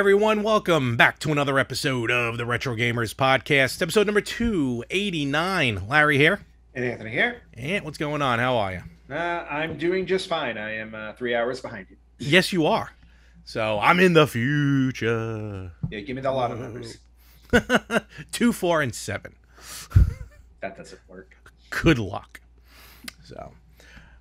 everyone. Welcome back to another episode of the Retro Gamers Podcast, episode number 289. Larry here. And Anthony here. And what's going on? How are you? Uh, I'm doing just fine. I am uh, three hours behind you. Yes, you are. So I'm in the future. Yeah, give me the lot of numbers. Two, four, and seven. That doesn't work. Good luck. So,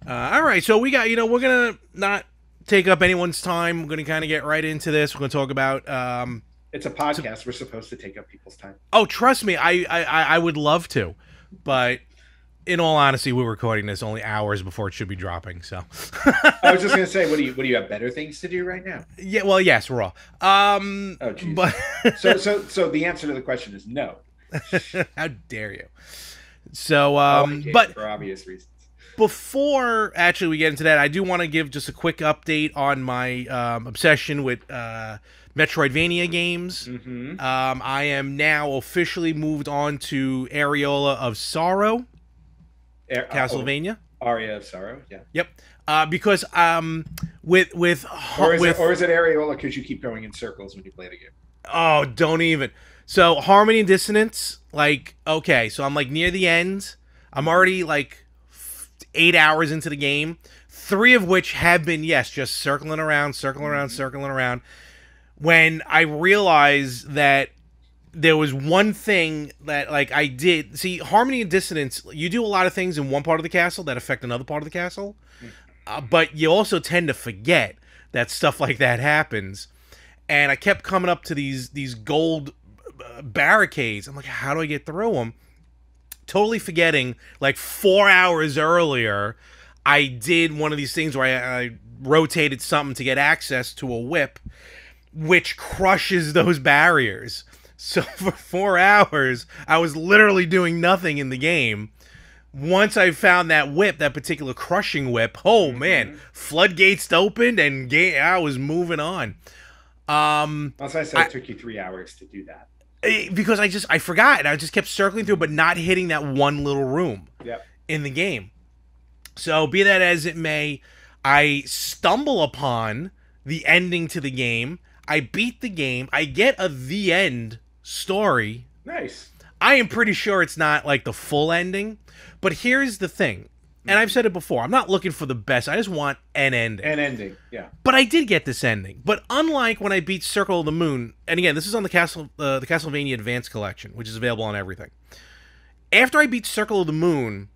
uh, all right. So we got, you know, we're going to not take up anyone's time. We're going to kind of get right into this. We're going to talk about. Um, It's a podcast. We're supposed to take up people's time. oh, trust me, I, I I would love to, but in all honesty, we're recording this only hours before it should be dropping. So, I was just gonna say, what do you what do you have better things to do right now? yeah. Well, yes, we're all. Um, Oh, jeez. but So so so the answer to the question is no. how dare you? So, um, but for obvious reasons. Before actually we get into that, I do want to give just a quick update on my um, obsession with uh, Metroidvania games. Mm-hmm. Um, I am now officially moved on to Areola of Sorrow, Castlevania. Aria of Sorrow. Yeah. Yep. Uh, because um, with with Or is with it or is it Areola because you keep going in circles when you play the game? oh, don't even. So harmony and dissonance, like okay, so I'm like near the end. I'm already like eight hours into the game, three of which have been yes, just circling around, circling around, circling around. When I realized that there was one thing that like I did see harmony and dissonance. You do a lot of things in one part of the castle that affect another part of the castle, uh, but you also tend to forget that stuff like that happens. And I kept coming up to these these gold uh, barricades. I'm like, how do I get through them? Totally forgetting, like four hours earlier, I did one of these things where I, I rotated something to get access to a whip, which crushes those barriers. So for four hours, I was literally doing nothing in the game. Once I found that whip, that particular crushing whip, oh man, floodgates opened and I was moving on. Um, That's why I said I- it took you three hours to do that. Eh, because I just I forgot. I just kept circling through, but not hitting that one little room Yep. in the game. So, be that as it may, I stumble upon the ending to the game. I beat the game. I get a the end story. Nice. I am pretty sure it's not like the full ending, but here's the thing. And I've said it before. I'm not looking for the best. I just want an ending. And ending. Yeah. But I did get this ending. But unlike when I beat Circle of the Moon, and again, this is on the Castle, uh, the Castlevania Advance Collection, which is available on everything. After I beat Circle of the Moon,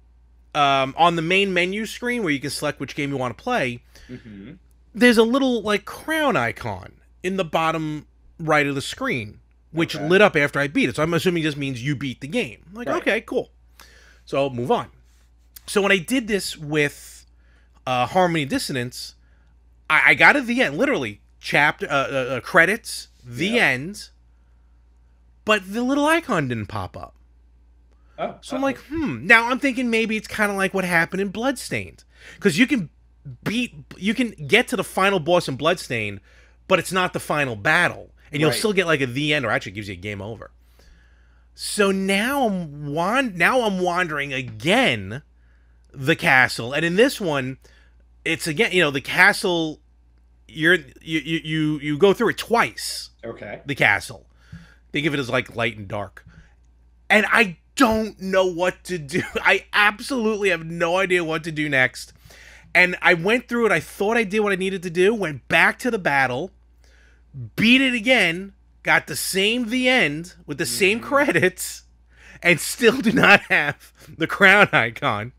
um, on the main menu screen where you can select which game you want to play, Mm-hmm. there's a little like crown icon in the bottom right of the screen, which Okay. lit up after I beat it. So I'm assuming it just means you beat the game. I'm like, Right. okay, cool. So move on. So when I did this with uh, Harmony and Dissonance, I, I got to the end, literally chapter uh, uh, uh, credits, the Yeah. end, but the little icon didn't pop up. Oh, So I'm like, hmm. Now I'm thinking maybe it's kind of like what happened in Bloodstained, because you can beat, you can get to the final boss in Bloodstained, but it's not the final battle, and you'll Right. still get like a the end, or actually gives you a game over. So now I'm wan- now I'm wandering again, the castle, and in this one, it's again, you know, the castle. You're you you you, go through it twice okay. the castle. Think of it as like light and dark. And I don't know what to do. I absolutely have no idea what to do next. And I went through it. I thought I did what I needed to do. Went back to the battle, beat it again, got the same the end with the same mm-hmm. credits, and still do not have the crown icon.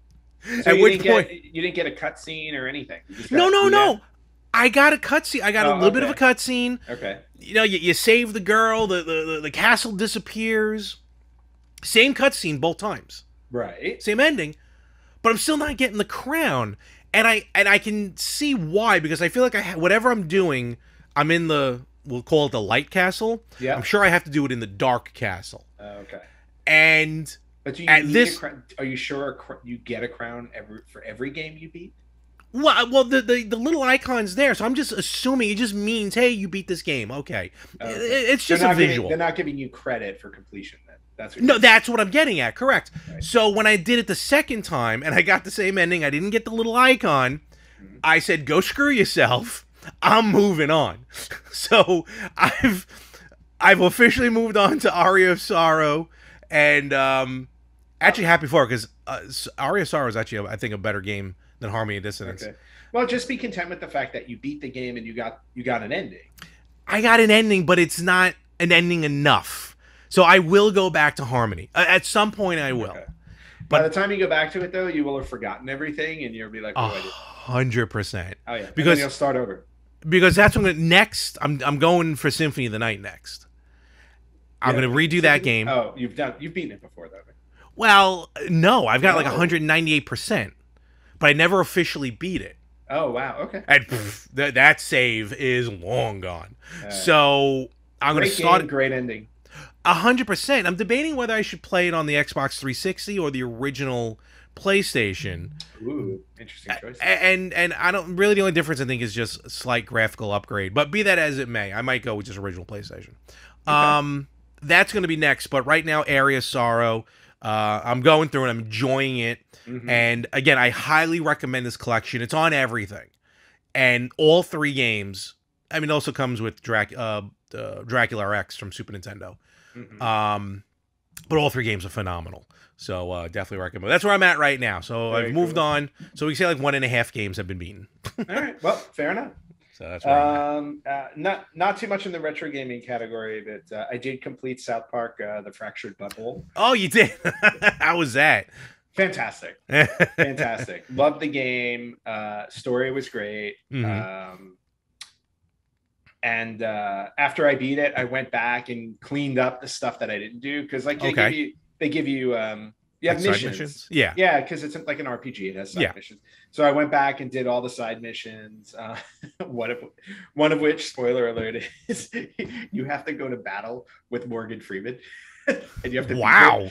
So At which didn't point, get, you didn't get a cutscene or anything. No, no, no. I got a cutscene. I got a Oh, little bit of a cutscene. Okay. you know, you, you save the girl, the, the, the, castle disappears. Same cutscene both times, Right. same ending, but I'm still not getting the crown, and I and I can see why because I feel like I ha- whatever I'm doing, I'm in the we'll call it the light castle. Yeah. I'm sure I have to do it in the dark castle, oh, okay. and But do you At this- a crown? Are you sure you get a crown every for every game you beat? well, well the, the the little icon's there, so I'm just assuming it just means hey, you beat this game. Okay, Okay. It- it's just a not giving- visual. they're not giving you credit for completion. Then that's what No, that's what I'm getting at. Correct. Right. So when I did it the second time and I got the same ending, I didn't get the little icon. Mhm. I said, "Go screw yourself." I'm moving on. So I've I've officially moved on to Aria of Sorrow, and um, actually happy for because uh, Aria Sorrow is actually I think a better game than Harmony of Dissonance. Okay. Well, just be content with the fact that you beat the game and you got you got an ending. I got an ending, but it's not an ending enough. So I will go back to Harmony Uh, at some point. I will. Okay. But- By the time you go back to it, though, you will have forgotten everything, and you'll be like, A "What do I do?" hundred percent. Oh yeah, because- you'll start over. because that's when next I'm I'm going for Symphony of the Night next. I'm Yeah. going to redo that game. Oh, you've done you've beaten it before, though. Well, no, I've got like 198 percent, but I never officially beat it. Oh wow, okay. And pff, th- that save is long gone. Uh, So I'm going to start game, great ending. hundred percent. I'm debating whether I should play it on the Xbox 360 or the original PlayStation. Ooh, interesting choice. And and I don't really the only difference I think is just a slight graphical upgrade. But be that as it may, I might go with just original PlayStation. Um, that's going to be next. But right now, Area Sorrow. Uh, I'm going through and I'm enjoying it. Mhm. And again, I highly recommend this collection. It's on everything, and all three games. I mean, it also comes with Drac- uh, uh, Dracula X from Super Nintendo. Mhm. Um, but all three games are phenomenal. So uh, definitely recommend. That's where I'm at right now. So Very I've moved cool. on. So we say like one and a half games have been beaten. All right. Well, fair enough. So that's Um, uh, not not too much in the retro gaming category, but uh, I did complete South Park: uh, The Fractured Butthole. Oh, you did. How was that? Fantastic, fantastic. Loved the game. Uh, story was great. Mhm. Um, and uh, after I beat it, I went back and cleaned up the stuff that I didn't do because, like, they Okay. give you they give you um, you have Like side missions. Yeah. Yeah, because it's like an RPG. It has side Yeah. missions. So I went back and did all the side missions. Uh, one of one of which, spoiler alert, is you have to go to battle with Morgan Freeman, and you have to. Wow.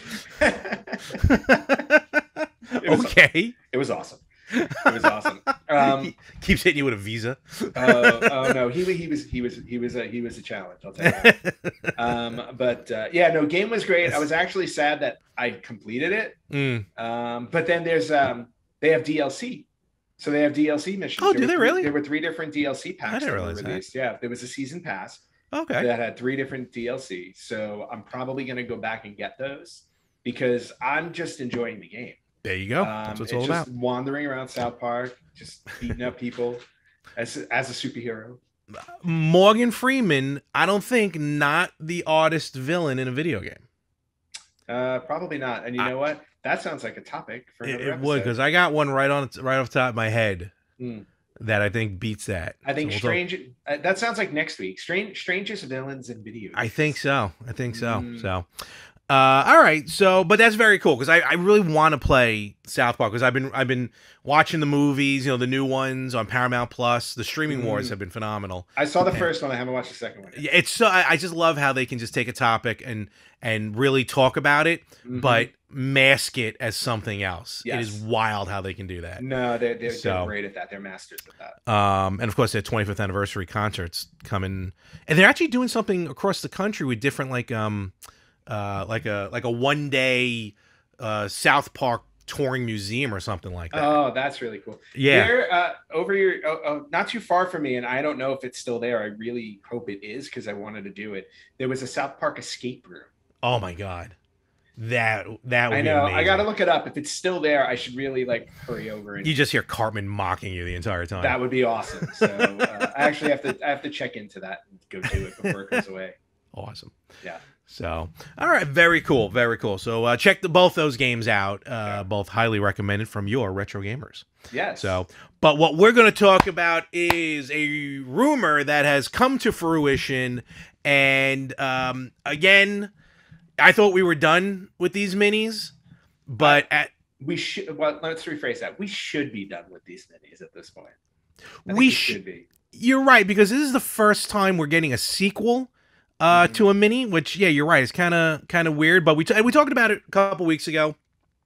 It was- okay. it was awesome. It was awesome. Um, keeps hitting you with a visa. oh, oh no, he he was he was he was a he was a challenge. I'll tell you that. Um, but uh, yeah, no, game was great. I was actually sad that I completed it. Mm. Um, but then there's um, they have DLC, so they have DLC missions. Oh, There do were they three- really? There were three different DLC packs didn't that were realize that. released. Yeah, there was a season pass Okay. that had three different DLC. So I'm probably going to go back and get those because I'm just enjoying the game. There you go. Um, That's what it's all just about. wandering around South Park, just beating up people as as a superhero. Morgan Freeman, I don't think not the oddest villain in a video game. Uh, probably not. And you I- know what? That sounds like a topic for It, it would because I got one right on right off the top of my head Hmm. that I think beats that. I think So we'll strange. Uh, that sounds like next week. Strange, strangest villains in video. I think so. I think so. Mm. So, uh, all right. So, but that's very cool because I, I really want to play South Park because I've been I've been watching the movies, you know, the new ones on Paramount Plus. The streaming wars Mm. have been phenomenal. I saw the Yeah. first one. I haven't watched the second one. Yeah, It's so I, I just love how they can just take a topic and and really talk about it, Mhm. but mask it as something else. It Yes. is wild how they can do that. no, they're they're, So- they're great at that. They're masters at that. Um, and of course, their 25th anniversary concerts coming, and they're actually doing something across the country with different like um, uh, like a like a one day uh South Park touring museum or something like that. Oh, that's really cool. yeah, Here, uh, over here, oh, oh, not too far from me, and I don't know if it's still there. I really hope it is because I wanted to do it. There was a South Park escape room. oh my god, that that would I know. I got to look it up. If it's still there, I should really like hurry over and. You just hear Cartman mocking you the entire time. that would be awesome. So uh, I actually have to. I have to check into that and go do it before it goes away. awesome. Yeah. So, all right, very cool, very cool. So, uh, check the, both those games out. Uh, both highly recommended from your retro gamers. Yes. So, but what we're going to talk about is a rumor that has come to fruition. And um, again, I thought we were done with these minis, but at we should. Well, let's rephrase that. We should be done with these minis at this point. I think we should. be. You're right because this is the first time we're getting a sequel uh, Mhm. to a mini. Which, yeah, you're right. It's kind of kind of weird. But we t- we talked about it a couple weeks ago.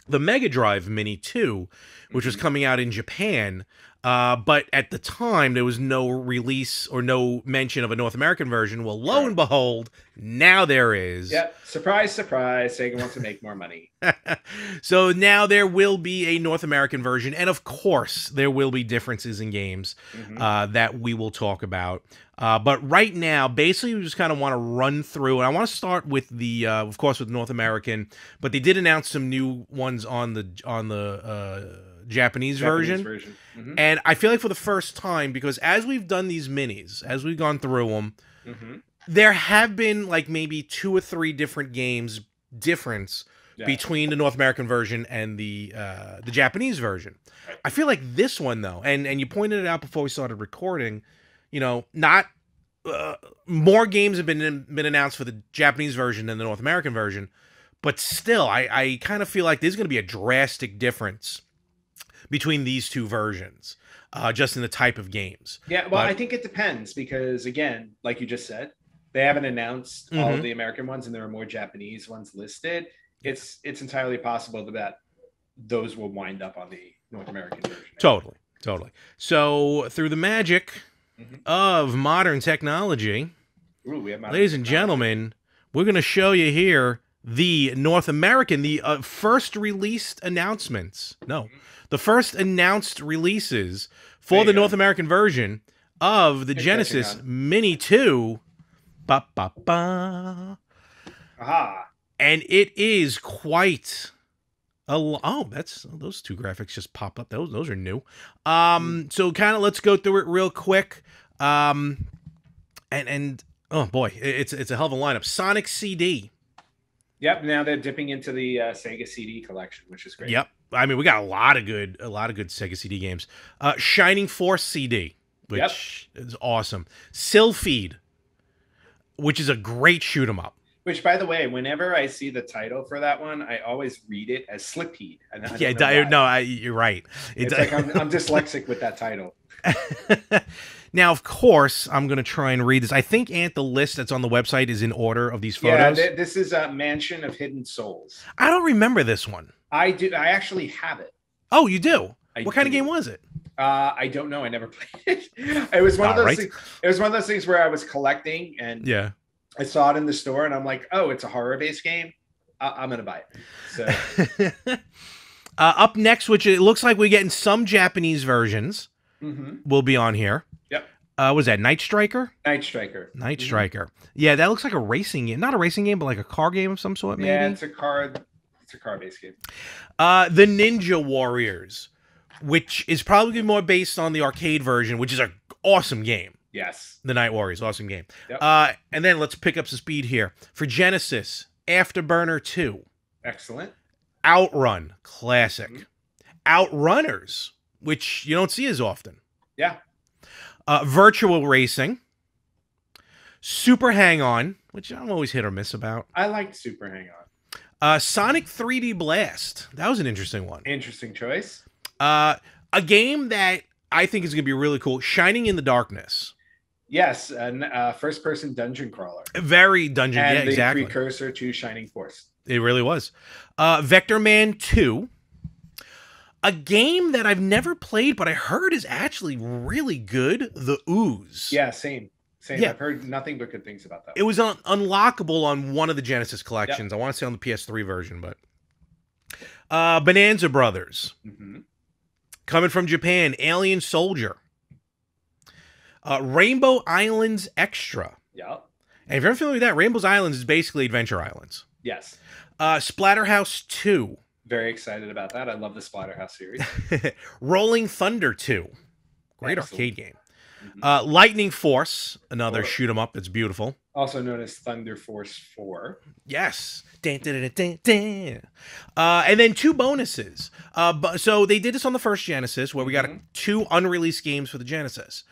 The Mega Drive Mini Two, which was Mhm. coming out in Japan. Uh, but at the time, there was no release or no mention of a North American version. Well, lo and behold, now there is. Yeah, surprise, surprise. Sega wants to make more money. so now there will be a North American version, and of course, there will be differences in games Mhm. uh, that we will talk about. Uh, but right now, basically, we just kind of want to run through, and I want to start with the, uh, of course, with North American. But they did announce some new ones on the on the uh, Japanese, Japanese version. version. Mhm. And I feel like for the first time, because as we've done these minis, as we've gone through them, Mhm. there have been like maybe two or three different games difference Yeah. between the North American version and the uh, the Japanese version. I feel like this one though, and and you pointed it out before we started recording. You know, not uh, more games have been been announced for the Japanese version than the North American version, but still, I I kind of feel like there's going to be a drastic difference between these two versions, uh, just in the type of games. Yeah, well, But- I think it depends because again, like you just said, they haven't announced all Mhm. of the American ones, and there are more Japanese ones listed. It's it's entirely possible that those will wind up on the North American version. Totally, totally. So through the magic Mhm. of modern technology. Ooh, we have modern Ladies and technology. gentlemen, we're going to show you here the North American, the uh, first released announcements. No, the first announced releases for the go. North American version of the Good Genesis Mini 2. Ba, ba, ba. Aha. And it is quite a lo- oh, that's those two graphics just pop up. Those those are new. Um, so kind of let's go through it real quick. Um, and and oh boy, it's it's a hell of a lineup. Sonic CD. Yep. Now they're dipping into the uh, Sega CD collection, which is great. Yep. I mean, we got a lot of good a lot of good Sega CD games. Uh, Shining Force CD, which is awesome. Sylpheed, which is a great shoot 'em up. Which, by the way, whenever I see the title for that one, I always read it as Slipheed. And I Yeah, di- no, I, you're right. It it's di- like I'm, I'm dyslexic with that title. now, of course, I'm going to try and read this. I think, Ant, the list that's on the website is in order of these Yeah, photos. th- this is a Mansion of Hidden Souls. I don't remember this one. I do. I actually have it. Oh, you do? I what kind of game was it? Uh, I don't know. I never played it. It was one of those. right. Things, it was one of those things where I was collecting and Yeah. I saw it in the store and I'm like, oh, it's a horror based game. I- I'm gonna buy it. So uh, up next, which it looks like we're getting some Japanese versions, mhm. will be on here. Yep. Uh, was that Night Striker? Night Striker. Night Mhm. Striker. Yeah, that looks like a racing game. Not a racing game, but like a car game of some sort, maybe. Yeah, it's a card. It's a card based game. Uh, the Ninja Warriors, which is probably more based on the arcade version, which is an awesome game. Yes. The Night Warriors, awesome game. Yep. Uh, and then let's pick up some speed here for Genesis. Afterburner Two, Excellent. Outrun, classic. Mhm. Outrunners, which you don't see as often. Yeah. Uh, virtua Racing, Super Hang On, which I'm always hit or miss about. I liked Super Hang On. Uh, Sonic 3D Blast, that was an interesting one. Interesting choice. Uh, a game that I think is going to be really cool. Shining in the Darkness. Yes, an uh, first person dungeon crawler. Very dungeon. And yeah, the exactly. precursor to Shining Force. It really was. Uh, Vectorman 2. A game that I've never played, but I heard is actually really good. The Ooze. Yeah, same. Same. Yeah. I've heard nothing but good things about that. It was un- unlockable on one of the Genesis collections. I want to say on the PS3 version, but. Uh, Bonanza Brothers. hmm Coming from Japan, Alien Soldier. Uh, Rainbow Islands Extra. Yeah. And if you're unfamiliar with that, Rainbow's Islands is basically Adventure Islands. Yes. Uh, Splatterhouse 2. Very excited about that. I love the Splatterhouse series. Rolling Thunder 2. Great Excellent. arcade game. Mhm. Uh, Lightning Force, another Oh. shoot 'em up It's beautiful. also known as Thunder Force 4. Yes. Dun, dun, dun. Uh, and then two bonuses. Uh, bu- so they did this on the first Genesis, where we got Mhm. two unreleased games for the Genesis.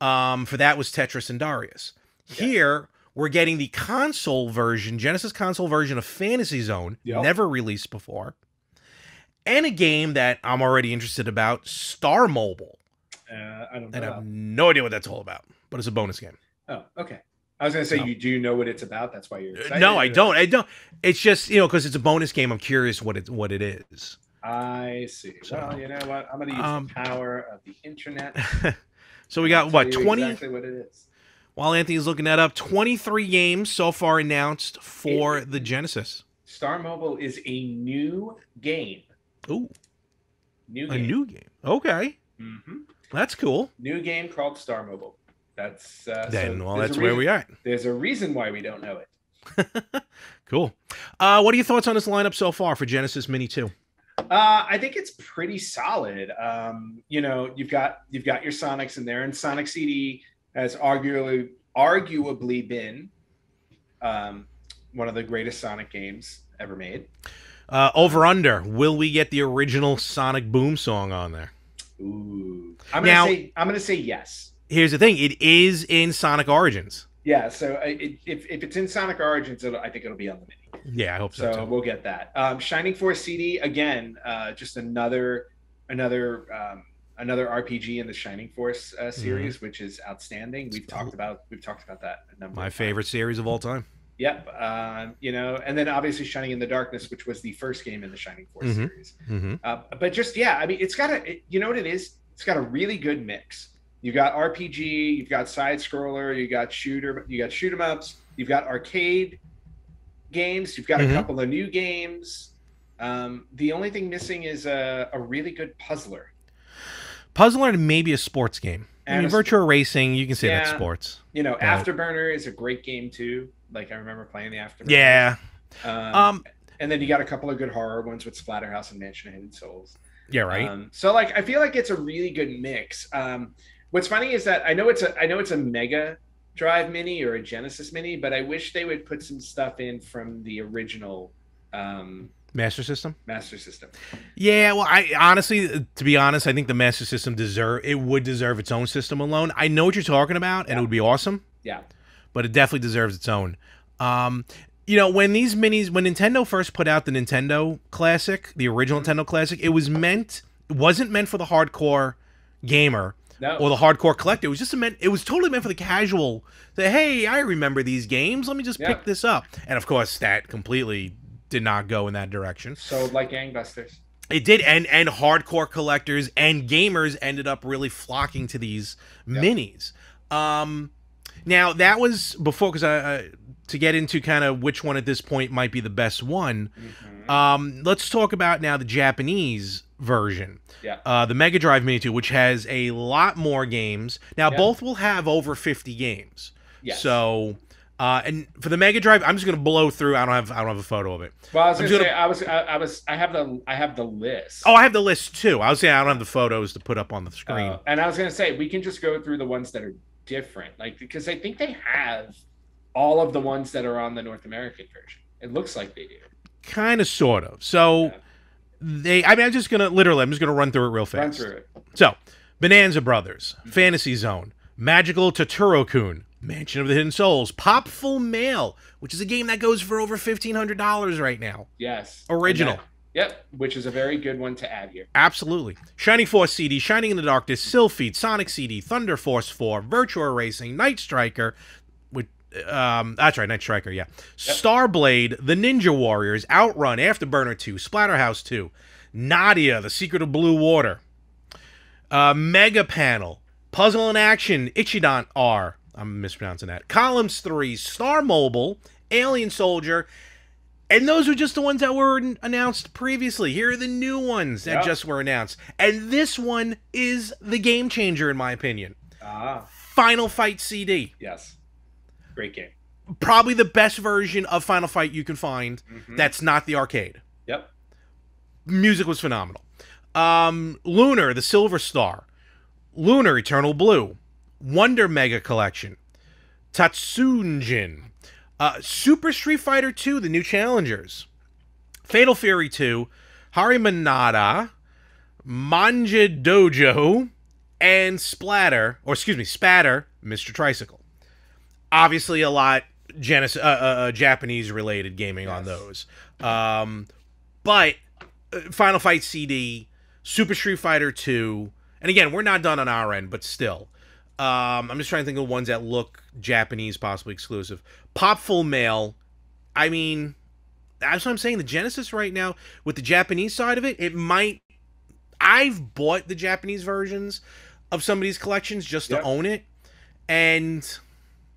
Um, for that was Tetris and Darius. Here we're getting the console version, Genesis console version of Fantasy Zone, Yep. never released before, and a game that I'm already interested about, Star Mobile. Uh, I don't And I have no idea what that's all about, but it's a bonus game. Oh, okay. I was going to say, No. you do you know what it's about? That's why you're Uh, excited. No, I don't. I don't. It's just you know because it's a bonus game. I'm curious what it what it is. I see. So, well, you know what? I'm going to use um, the power of the internet. so we got what 20 Exactly what it is. while Anthony's looking that up, 23 games so far announced for It- the Genesis. Star Mobile is a new game. Ooh, New game. a new game. Okay. hmm That's cool. New game called Star Mobile. That's uh, so Then, well, that's where we are. There's a reason why we don't know it. Cool. Uh, what are your thoughts on this lineup so far for Genesis Mini 2? Uh, I think it's pretty solid. Um, you know, you've got you've got your Sonics in there, and Sonic CD has arguably arguably been um, one of the greatest Sonic games ever made. Uh, over under, will we get the original Sonic Boom song on there? Ooh, I'm gonna Now- say I'm gonna say yes. Here's the thing it is in Sonic Origins. Yeah. So uh, it, if if it's in Sonic Origins, it'll, I think it'll be on the mini. Yeah, I hope so. So too. we'll get that. Um, Shining Force CD again, uh, just another another um, another RPG in the Shining Force uh, series, which is outstanding. We've talked about we've talked about that a number. My of times. favorite series of all time. Yep. Um, you know, and then obviously Shining in the Darkness, which was the first game in the Shining Force Mhm. series. hmm Uh, but just yeah, I mean, it's got a it, you know what it is? It's got a really good mix. You've got RPG, you've got side scroller, you got shooter, you got shoot 'em ups, you've got arcade games, you've got Mhm. a couple of new games. Um, the only thing missing is a, a really good puzzler. Puzzler and maybe a sports game. I mean, sp- Racing, you can say that's sports. You know, Yeah. Afterburner is a great game too. Like I remember playing the Afterburner. Yeah. Um, Um. and then you got a couple of good horror ones with Splatterhouse and Mansion of Hidden Souls. Yeah. Right. Um, so like I feel like it's a really good mix. Um, what's funny is that I know it's a I know it's a Mega Drive Mini or a Genesis Mini, but I wish they would put some stuff in from the original um, Master System. Master System. Yeah. Well, I honestly, to be honest, I think the Master System deserve it would deserve its own system alone. I know what you're talking about, and Yeah. it would be awesome. Yeah. But it definitely deserves its own. Um, you know, when these minis, when Nintendo first put out the Nintendo Classic, the original Mm-hmm. Nintendo Classic, it was meant, it wasn't meant for the hardcore gamer No. or the hardcore collector. It was just a meant, it was totally meant for the casual. Say, hey, I remember these games. Let me just Yeah. pick this up. And of course, that completely did not go in that direction. sold like gangbusters. It did, and and hardcore collectors and gamers ended up really flocking to these minis. Um, now that was before because I, I to get into kind of which one at this point might be the best one. Mhm. Um, let's talk about now the Japanese version, Yeah. uh, the Mega Drive Mini 2, which has a lot more games. Now Yeah. both will have over fifty games. Yes. So. Uh, and for the Mega Drive, I'm just gonna blow through. I don't have I don't have a photo of it. well, I was gonna, gonna- say I was I, I was I have the I have the list. Oh, I have the list too. I was saying I don't have the photos to put up on the screen. Uh, and I was gonna say we can just go through the ones that are different, like because I think they have all of the ones that are on the North American version. It looks like they do. kind of sort of so Yeah. they i mean i'm just gonna literally i'm just gonna run through it real fast Run through it. so bonanza brothers Mm-hmm. fantasy zone magical totoro-kun mansion of the hidden souls popful mail which is a game that goes for over $1500 right now Yes. Original. That- Yep, which is a very good one to add here. absolutely. Shining force cd shining in the darkness sylpheed sonic cd thunder force 4 virtua racing night striker with um that's right night striker yeah. Starblade the ninja warriors outrun afterburner 2 splatterhouse 2 nadia the secret of blue water uh mega panel puzzle in action ichidan r i'm mispronouncing that columns 3 star mobile alien soldier and those are just the ones that were announced previously. Here are the new ones that Yep. just were announced. And this one is the game changer, in my opinion. Ah, Final Fight CD. yes. Great game. Probably the best version of Final Fight you can find Mhm. that's not the arcade. Yep. Music was phenomenal. Um, Lunar, the Silver Star. Lunar, Eternal Blue. Wonder Mega Collection. Tatsujin. Uh, Super Street Fighter 2, the new challengers. Fatal Fury 2. Harimanada. Manja Dojo. And Splatter, or excuse me, Spatter, Mr. Tricycle. Obviously, a lot Genesis, uh, uh, uh, Japanese related gaming on those. Um, but uh, Final Fight CD, Super Street Fighter 2, and again, we're not done on our end, but still. Um, I'm just trying to think of ones that look Japanese, possibly exclusive. Popful Mail, I mean, that's what I'm saying. The Genesis right now, with the Japanese side of it, it might. I've bought the Japanese versions of some of these collections just to Yep. own it, and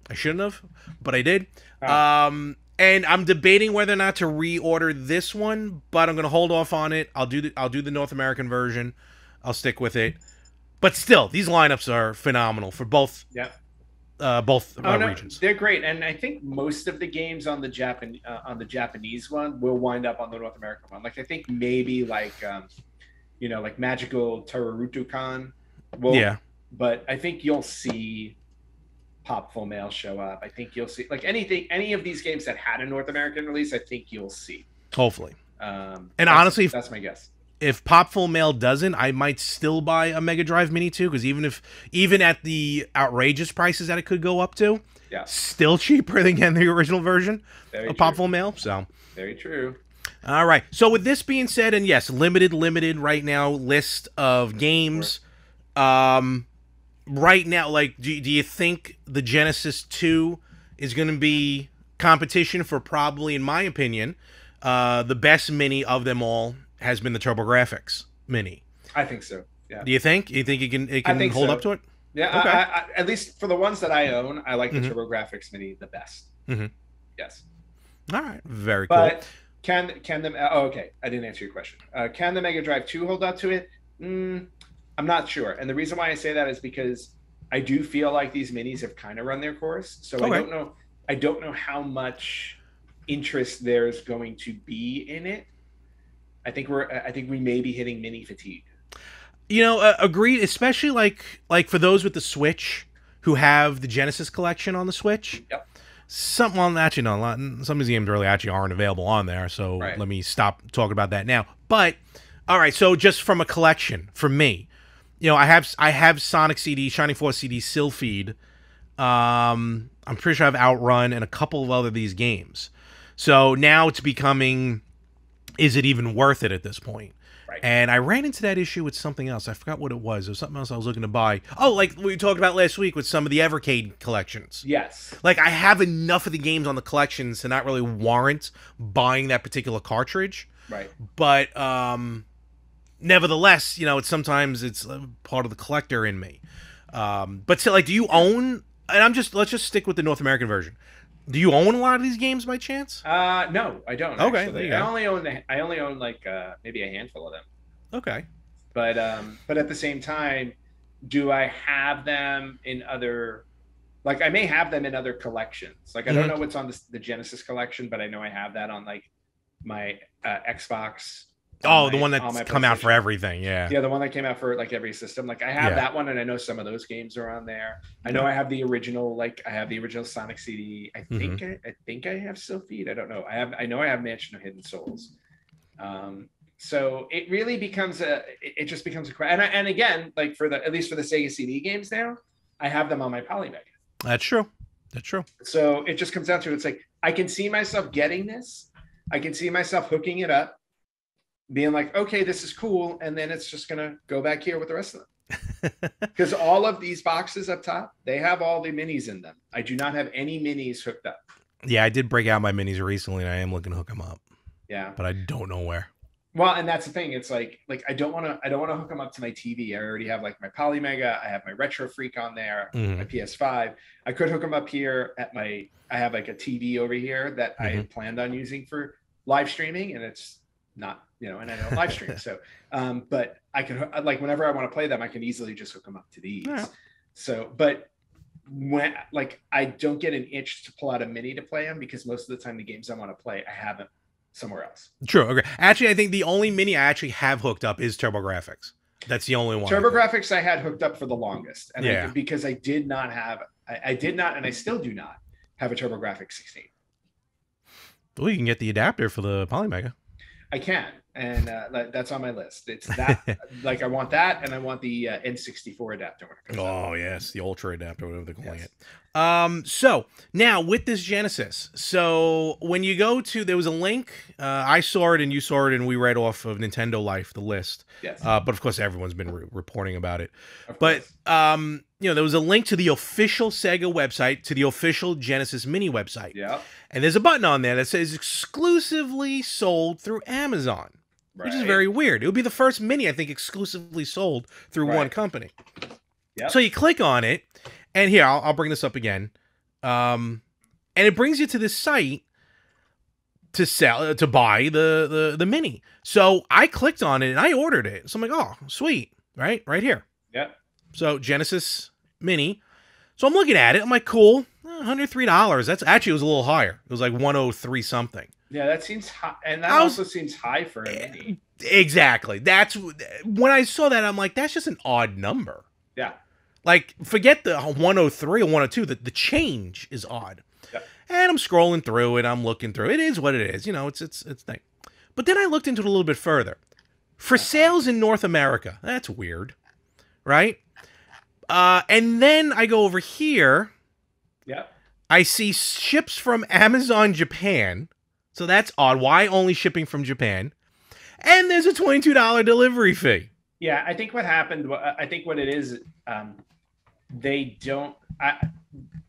I shouldn't have, but I did. Ah. Um, and I'm debating whether or not to reorder this one, but I'm gonna hold off on it. I'll do the I'll do the North American version. I'll stick with it. But still, these lineups are phenomenal for both Yeah. uh, both Oh, no, regions. they're great, and I think most of the games on the Japan uh, on the Japanese one will wind up on the North American one. Like I think maybe like um, you know like Magical Terarutukan. Will, yeah, but I think you'll see Popful Mail show up. I think you'll see like anything any of these games that had a North American release. I think you'll see. hopefully. Um, And that's- honestly, that's my guess. If Popful Mail doesn't, I might still buy a Mega Drive Mini 2 because even if even at the outrageous prices that it could go up to, Yeah. still cheaper than getting the original version Very of true. Full Mail. So, Very true. all right. So with this being said, and yes, limited, limited right now list of games. Um, right now, like, do do you think the Genesis 2 is going to be competition for probably, in my opinion, uh, the best mini of them all has been the TurboGrafx Mini. I think so. Yeah. Do you think? You think it can it can hold so. up to it? Yeah, Okay. I, I, at least for the ones that I own, I like the Mhm. TurboGrafx Mini the best. Mm-hmm. Yes, All right, very cool. but can can the oh, okay? I didn't answer your question. Uh, can the Mega Drive Two hold up to it? Mm, I'm not sure, and the reason why I say that is because I do feel like these minis have kind of run their course. So Okay. I don't know. I don't know how much interest there's going to be in it. I think we're. I think we may be hitting mini fatigue. You know, uh, agreed. Especially like like for those with the Switch who have the Genesis collection on the Switch. Yep. Some well, actually no, a lot- some of these games really actually aren't available on there. So Right. let me stop talking about that now. But all right, so just from a collection for me, you know, I have I have Sonic CD, Shining Force CD, Sylpheed. Um, I'm pretty sure I've Outrun and a couple of other these games. So now it's becoming, is it even worth it at this point? Right. And I ran into that issue with something else. I forgot what it was. It was something else I was looking to buy. Oh, like we talked about last week with some of the Evercade collections. Yes. Like I have enough of the games on the collections to not really warrant buying that particular cartridge. Right. But um, nevertheless, you know, it's sometimes it's uh, part of the collector in me. Um, but still, like, do you own? And I'm just let's just stick with the North American version. Do you own a lot of these games by chance? Uh, no, I don't. Okay, actually. there you I go. only own the, I only own like uh, maybe a handful of them. Okay. But um, but at the same time, do I have them in other? Like I may have them in other collections. Like I Mhm. don't know what's on the, the Genesis collection, but I know I have that on like my uh, Xbox. On Oh, my- the one on my come out for everything. Yeah. Yeah, the one that came out for like every system. Like I have Yeah. that one, and I know some of those games are on there. I know I have the original, like I have the original Sonic CD. I Mm-hmm. think I, I think I have Sylpheed. I don't know. I have. I know I have Mansion of Hidden Souls. Um, so it really becomes a. It, it just becomes a. cra- And I, and again, like for the at least for the Sega CD games now, I have them on my Polymega. That's true. That's true. So it just comes down to it's like I can see myself getting this. I can see myself hooking it up, being like, okay, this is cool, and then it's just gonna go back here with the rest of them. Because all of these boxes up top, they have all the minis in them. I do not have any minis hooked up. Yeah, I did break out my minis recently, and I am looking to hook them up, Yeah. but I don't know where. Well, and that's the thing. It's like like I don't want to I don't want to hook them up to my TV. I already have like my Polymega. I have my Retro Freak on there. Mhm. My PS5. I could hook them up here at my. I have like a TV over here that I had planned on using for live streaming, and it's not you know, and I don't live stream. So, um, but I can like whenever I want to play them, I can easily just hook them up to these. Yeah. So, but when like I don't get an itch to pull out a mini to play them because most of the time the games I want to play, I have them somewhere else. True. Okay. Actually, I think the only mini I actually have hooked up is TurboGrafx. That's the only one. I Turbo. Graphics I had hooked up for the longest, and I- because I did not have, I, I did not, and I still do not have a TurboGrafx 16. Well, you can get the adapter for the Polymega. I can, and uh, that's on my list. It's that like I want that, and I want the uh, N64 adapter. Comes out. Oh yes, the Ultra adapter, whatever they're calling Yes. it. Um, so now with this Genesis, so when you go to, there was a link. Uh, I saw it and you saw it, and we read off of Nintendo Life the list. Yes, Uh, but of course, everyone's been re- reporting about it. But um, you know, there was a link to the official Sega website, to the official Genesis Mini website, yeah, and there's a button on there that says exclusively sold through Amazon, which is very weird. It would be the first Mini, I think, exclusively sold through one company. Yep. So you click on it, and here I'll, I'll bring this up again, um, and it brings you to this site to sell uh, to buy the the the Mini. So I clicked on it and I ordered it. So I'm like, oh, sweet, right, right here. Yeah. So Genesis Mini. So I'm looking at it. I'm like, cool, $103. That's actually it was a little higher. It was like 103 something. Yeah, that seems high, and that was- also seems high for a mini. Exactly. That's when I saw that. I'm like, that's just an odd number. Yeah, Like, forget the 103 or 102. The, the change is odd. Yep. And I'm scrolling through it. I'm looking through it. It is what it is. You know, it's it's it's thing. But then I looked into it a little bit further. For sales in North America, that's weird, right? Uh, and then I go over here. yeah, I see ships from Amazon Japan. So that's odd. Why only shipping from Japan? And there's a $22 delivery fee. yeah. I think what happened. I think what it is. Um, they don't. I,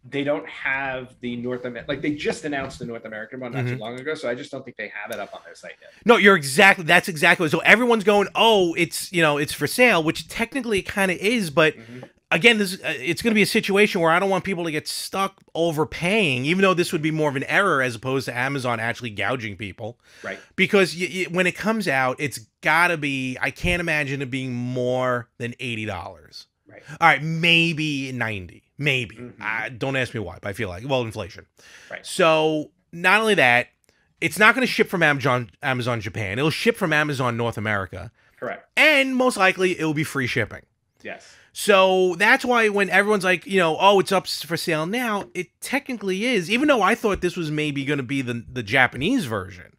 they don't have the North America. Like they just announced the North American one not too Mhm. long ago, so I just don't think they have it up on their site yet. No, you're exactly that's exactly so everyone's going, "Oh, it's, you know, it's for sale," which technically it kind of is, but Mhm. Again, this uh, it's going to be a situation where I don't want people to get stuck overpaying, even though this would be more of an error as opposed to Amazon actually gouging people. Right. Because when it comes out, it's got to be I can't imagine it being more than $80. Right. All right, maybe 90. Maybe. Mhm. I, don't ask me why, but I feel like well, inflation. Right. So, not only that, it's not going to ship from Amazon Amazon Japan. It'll ship from Amazon North America, Correct. and most likely it will be free shipping. Yes. So that's why when everyone's like, you know, oh, it's up for sale now, it technically is. Even though I thought this was maybe going to be the the Japanese version,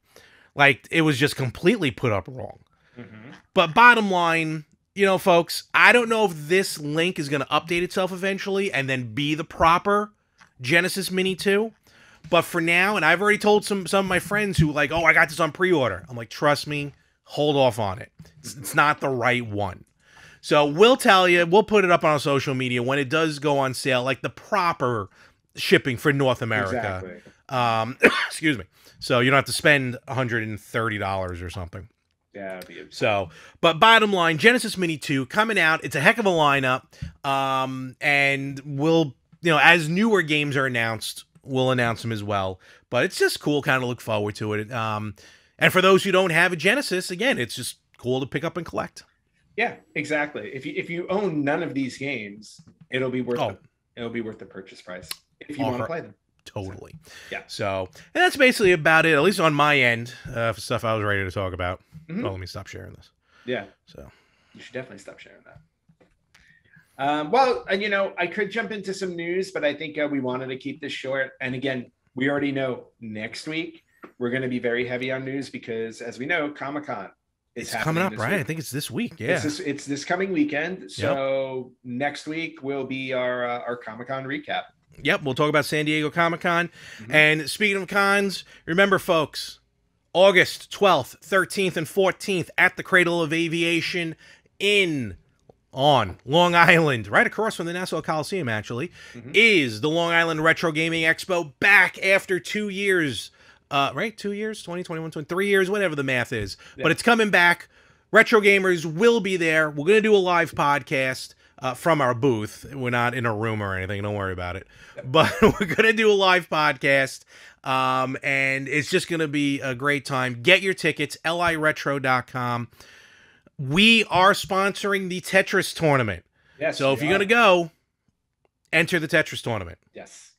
like it was just completely put up wrong. hmm But bottom line, you know, folks, I don't know if this link is going to update itself eventually and then be the proper Genesis Mini 2. But for now, and I've already told some some of my friends who like, oh, I got this on pre-order. I'm like, trust me, hold off on it. It's, it's not the right one. So we'll tell you, we'll put it up on our social media when it does go on sale, like the proper shipping for North America. Exactly. Um, excuse me. So you don't have to spend $130 or something. Yeah. it'd be a- So, but bottom line, Genesis Mini 2 coming out. It's a heck of a lineup. Um, and we'll, you know, as newer games are announced, we'll announce them as well. But it's just cool, kind of look forward to it. Um, and for those who don't have a Genesis, again, it's just cool to pick up and collect. Yeah, exactly. If you if you own none of these games, it'll be worth Oh. the, it'll be worth the purchase price if you want to play them. Totally. Yeah. So, and that's basically about it, at least on my end, uh, for stuff I was ready to talk about. Mhm. Oh, let me stop sharing this. Yeah, So, you should definitely stop sharing that. Um, well, and you know, I could jump into some news, but I think uh, we wanted to keep this short. And again, we already know next week we're going to be very heavy on news because, as we know, Comic Con it's coming up, right? I think it's this week. Yeah. It's this, it's this coming weekend. So next week will be our uh, our Comic Con recap. Yep, we'll talk about San Diego Comic Con. Mhm. And speaking of cons, remember, folks, August 12th, 13th, and 14th at the Cradle of Aviation in on Long Island, right across from the Nassau Coliseum, actually, Mhm. is the Long Island Retro Gaming Expo back after two years. Uh, right? Two years, 20, 21, 23 years, whatever the math is. But it's coming back. Retro gamers will be there. We're going to do a live podcast uh, from our booth. We're not in a room or anything. Don't worry about it. But we're going to do a live podcast. Um, and it's just going to be a great time. Get your tickets, liretro.com. We are sponsoring the Tetris tournament. Yes. So if you're going to go, enter the Tetris tournament. yes,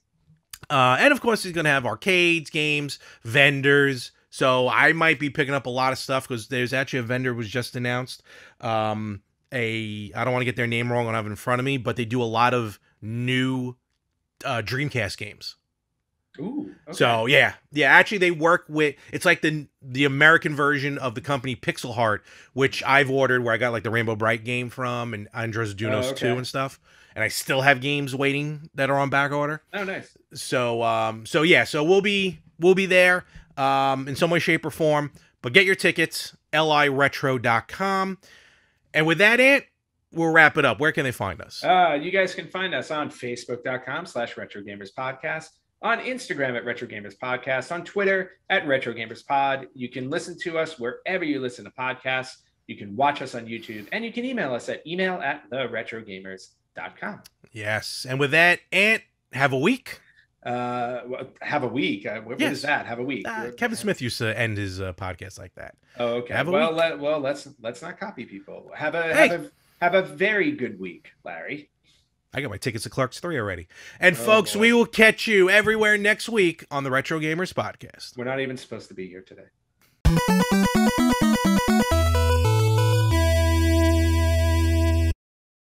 Uh, and of course, he's going to have arcades, games, vendors. So I might be picking up a lot of stuff because there's actually a vendor was just announced. Um, a I don't want to get their name wrong. I don't have in front of me, but they do a lot of new uh, Dreamcast games. Ooh. Okay. So yeah, yeah. Actually, they work with. It's like the the American version of the company Pixel Heart, which I've ordered, where I got like the Rainbow Brite game from and Andros Dunos Oh, okay. two and stuff. And I still have games waiting that are on back order. oh, nice. So um, so yeah, so we'll be we'll be there um, in some way, shape, or form. But get your tickets, liretro.com. And with that, Ant, we'll wrap it up. Where can they find us? Uh, you guys can find us on facebook.com slash retro gamers podcast, on Instagram at retro gamers podcast, on Twitter at retro gamers pod. You can listen to us wherever you listen to podcasts. You can watch us on YouTube and you can email us at email at the retrogamers.com. yes. And with that, Ant, have a week. Uh, have a week. Uh, what, what Yes. is that? Have a week. Uh, Kevin Smith used to end his uh, podcast like that. Oh, okay. Well, week. let, well, let's let's not copy people. Have a Hey. have a have a very good week, Larry. I got my tickets to Clerks 3 already. And Oh, folks, boy. we will catch you everywhere next week on the Retro Gamers Podcast. We're not even supposed to be here today.